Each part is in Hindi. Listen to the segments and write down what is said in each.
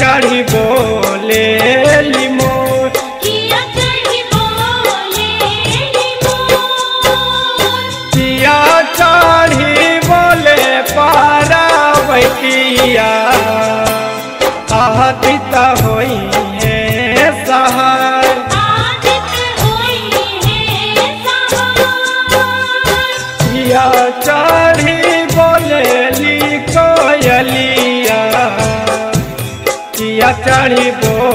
चढ़ी बोले लिमोर किया चढ़ी बोले मोर किया चढ़ी बोले पार्वतिया होई है किया चढ़ी बोले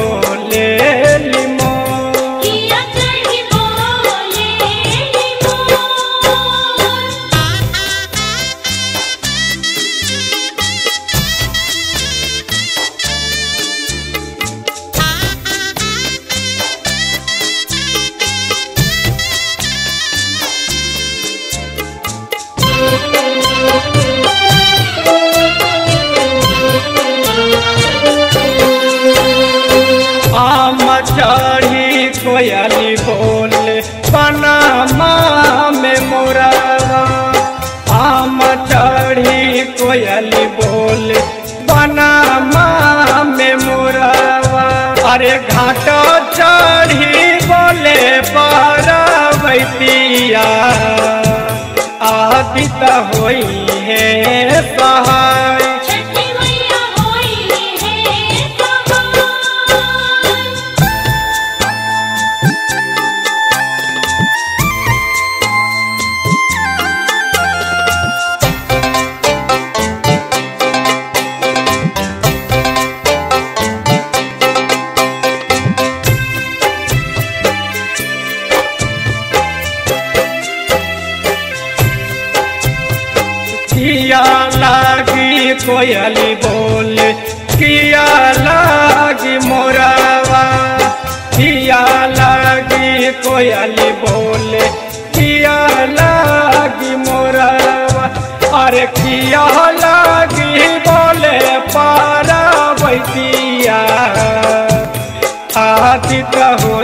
आम चढ़ी कोयली बोल बनामा में मुरावा। अरे घाट चढ़ी बोले पार्वतिया आदित होई है सहाय किया लागी कोयली बोल, किया लागी मोरावा। किया लागी कोयली बोल, किया लागी मोरावा। अरे किया लागी बोले पार्वतिया आदित होई है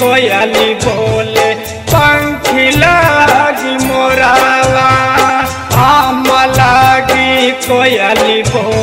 कोयली बोले पंखी लागी मोरावा आम लागी कोयली बोले।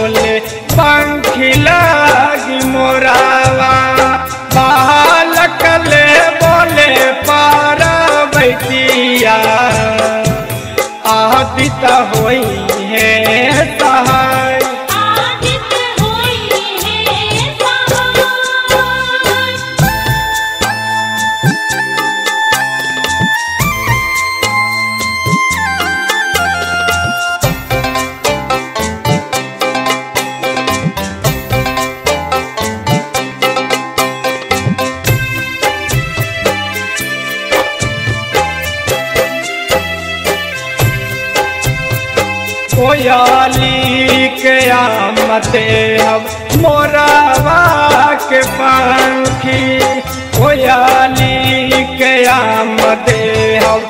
कोयाली के आमते हम मोरावा के पंखी ओयाली के आमते हम